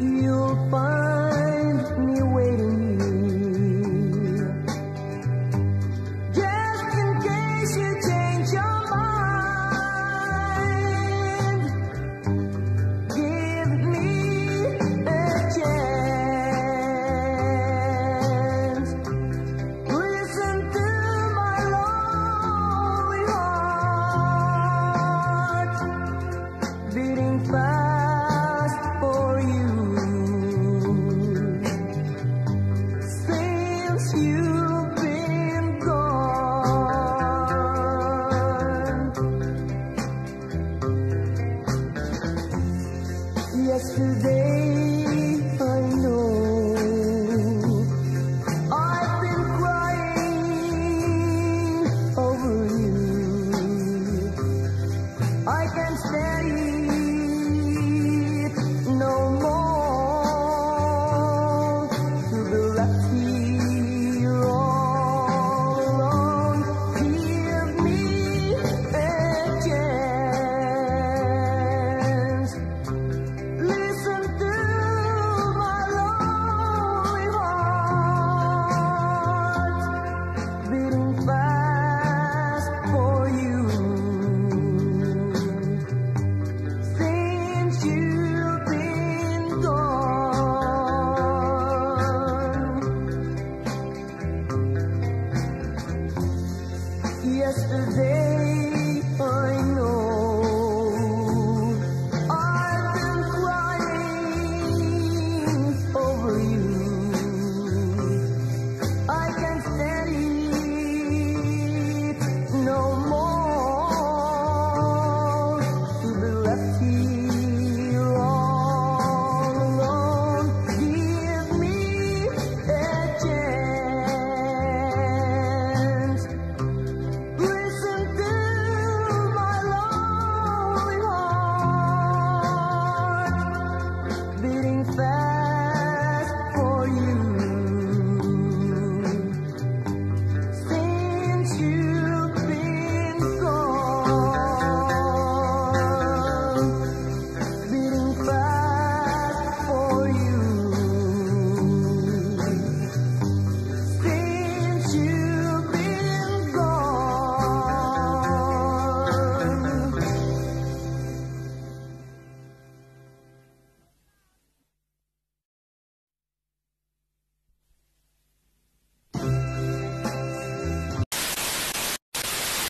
you'll find yesterday. confess.